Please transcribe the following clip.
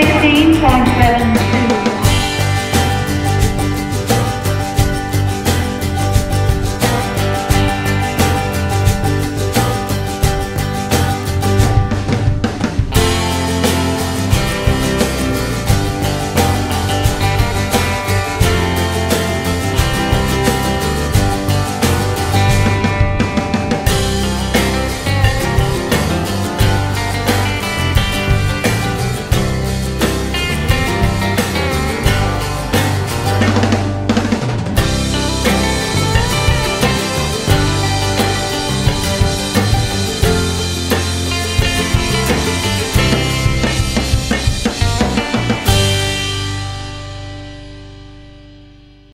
16.7